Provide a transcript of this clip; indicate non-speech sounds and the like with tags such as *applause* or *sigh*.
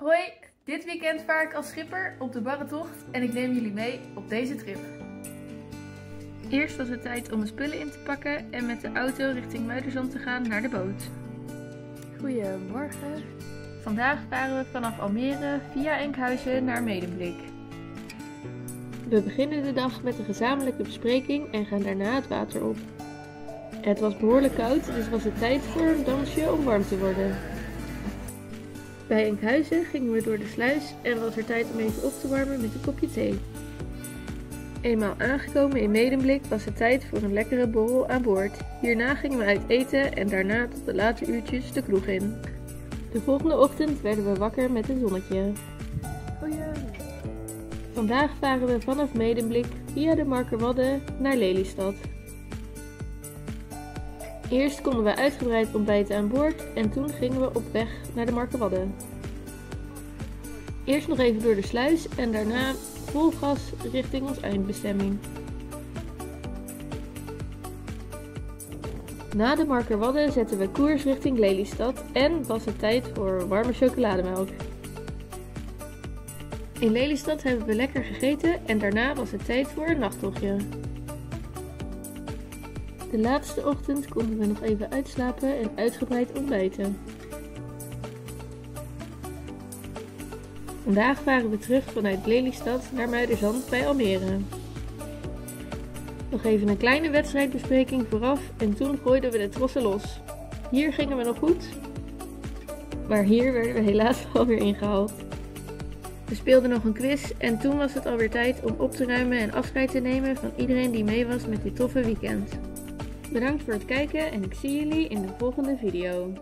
Hoi, dit weekend vaar ik als schipper op de barretocht en ik neem jullie mee op deze trip. Eerst was het tijd om mijn spullen in te pakken en met de auto richting Muiderzand te gaan naar de boot. Goedemorgen. Vandaag varen we vanaf Almere via Enkhuizen naar Medemblik. We beginnen de dag met een gezamenlijke bespreking en gaan daarna het water op. Het was behoorlijk koud, dus was het tijd voor een dansje om warm te worden. Bij Enkhuizen gingen we door de sluis en was er tijd om even op te warmen met een kopje thee. Eenmaal aangekomen in Medemblik was het tijd voor een lekkere borrel aan boord. Hierna gingen we uit eten en daarna tot de late uurtjes de kroeg in. De volgende ochtend werden we wakker met een zonnetje. Vandaag varen we vanaf Medemblik via de Markerwadde naar Lelystad. Eerst konden we uitgebreid ontbijten aan boord en toen gingen we op weg naar de Markerwadde. Eerst nog even door de sluis en daarna vol gas richting ons eindbestemming. Na de Markerwadde zetten we koers richting Lelystad en was het tijd voor warme chocolademelk. In Lelystad hebben we lekker gegeten en daarna was het tijd voor een nachttochtje. De laatste ochtend konden we nog even uitslapen en uitgebreid ontbijten. Vandaag varen we terug vanuit Lelystad naar Muiderzand bij Almere. Nog even een kleine wedstrijdbespreking vooraf en toen gooiden we de trossen los. Hier gingen we nog goed, maar hier werden we helaas *laughs* alweer ingehaald. We speelden nog een quiz en toen was het alweer tijd om op te ruimen en afscheid te nemen van iedereen die mee was met dit toffe weekend. Bedankt voor het kijken en ik zie jullie in de volgende video.